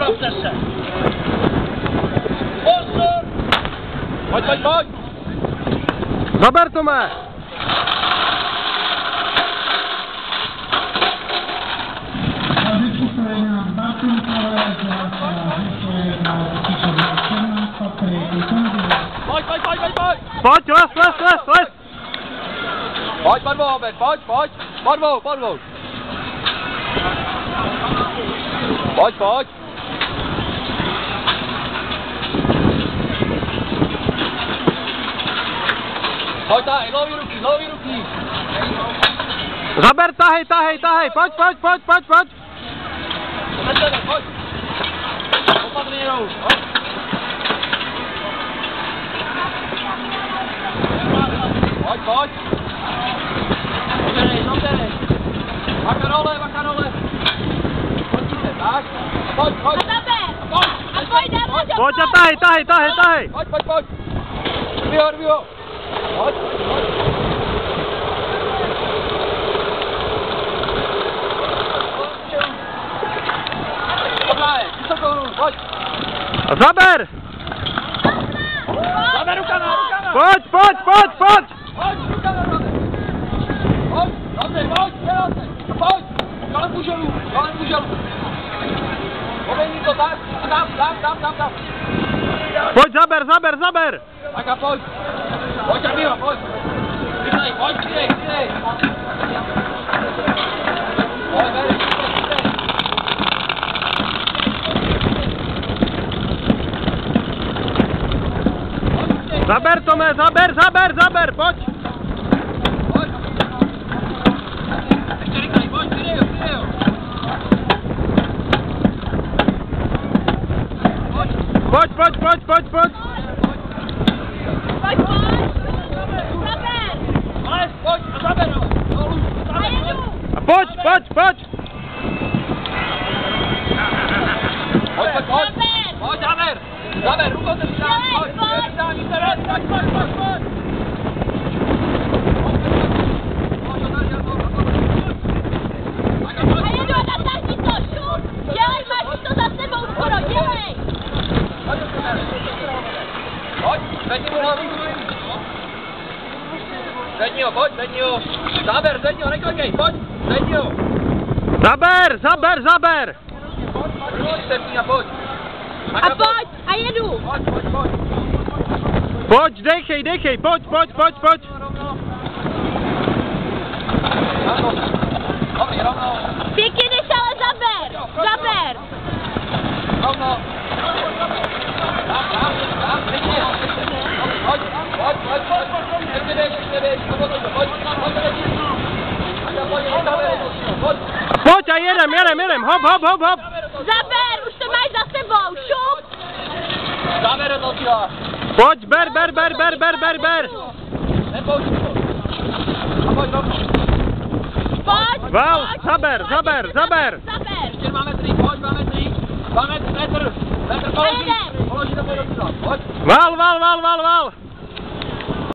Připravte se. Pozor! Pojď, pojď, pojď! Zaber Tome! Vypisuje nám Bartunkové, vypisuje nám Tišová 17, Patrik, Pojď, pojď, pojď, pojď, pojď! Pojď, les, les, les, les! Pojď, pod Robert, pojď, pojď! Pod dvou, pod dvou! Pojď, pojď! Pojď, tahej, lový ruky, lový ruky! Zaber, tahej, tahej, tahej, pojď, pojď, pojď, pojď, pojď! Pojď, pojď, pojď! Opatrně jenom, pojď! Pojď, pojď! Dobře, dobře! Bacha dole, bacha dole! Pojďte, tak! Pojď, pojď! A zaber! Pojď! A pojď dál, do Pojď a tahej, tahej, tahej, tahej! Pojď, pojď, pojď! Rvi ho, zaber! Zaber rukama, rukama! Pojď, pojď, pojď, pojď! Pojď, rukama, zaber! Pojď, dobře, pojď, děláte! Pojď! Kolem kuželu, kolem kuželu! Povejni to tak, tam, tam, tam, tam, tam! Pojď, zaber, zaber, zaber! Tak a pojď! Pojď, Amiho, pojď! Přidej, pojď, přidej, přidej! Pojď, beri, přidej, přidej! Pojď, přidej, Zaber, Tome, zaber, zaber, zaber, pojď! pojď! Ještě rychleji, pojď, přidej a zaber ho! Dolů, A zaber, pojď! jedu! A pojď, pojď, pojď! Pojď, pojď, pojď! Zaber! Pojď, zaber! Zaber, rukou se přidám, Dělej, pojď! pojď. Přidám, pojď, pojď, pojď, pojď, pojď! Pojď, pojď, pojď, pojď, pojď. Tak a pojď, A jedu a natáhni to, šup! Dělej, máš to za sebou skoro, dělej! Pojď, zvedni mu hlavu. Zvedni ho, pojď, zvedni ho. Záber, zvedni ho, neklikej, pojď, zvedni ho. Zaber, zaber, zaber! Pojď, sepni a pojď. A pojď! A jedu! Pojď, pojď, pojď. Pojď, dejchej, dejchej, pojď, pojď, pojď, pojď! Rovno. Dobrý, rovno. Pěkně než ale zaber! Zaber! Rovno. Tam, tam, tam, zvedni ho. Pojď, pojď, pojď, pojď, pojď. Ještě běž, ještě běž, pojď, pojď, pojď, zvedni. Tak a pojď, zaber, pojď. Pojď a jedem, jedem, jedem, hop, hop, hop, hop! Zaber! Už to máš za sebou, šup! Zaber do cíla. Pojď, ber, ber, ber, ber, ber, ber, ber! Nepojď. A pojď rovno. Pojď! Val, pojď, zaber, pojď, zaber, ještě zaber. Zaber! Ještě dva metry, pojď, dva metry. Dva metry, metr. Metr položí. jedem. Položí to do cíla. Pojď. Val, val, val, val, val!